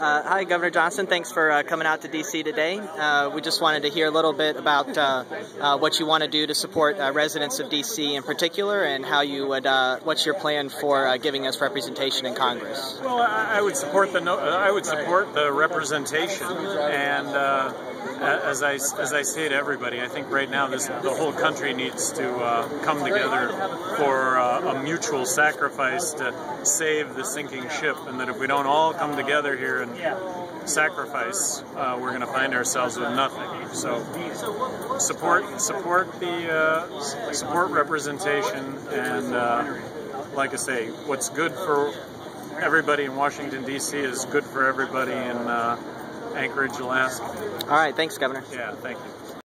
Uh, hi, Governor Johnson. Thanks for uh, coming out to D.C. today. Uh, we just wanted to hear a little bit about uh, uh, what you want to do to support uh, residents of D.C. in particular, and how you would. what's your plan for giving us representation in Congress? Well, I, would support the I would support the representation, and as I as I say to everybody, I think right now this the whole country needs to come together for a mutual sacrifice to save the sinking ship, and that if we don't all come together here and sacrifice, uh, we're going to find ourselves with nothing. So support support the uh, support representation, and uh, like I say, what's good for everybody in Washington D.C. is good for everybody in uh, Anchorage, Alaska. All right, thanks, Governor. Yeah, thank you.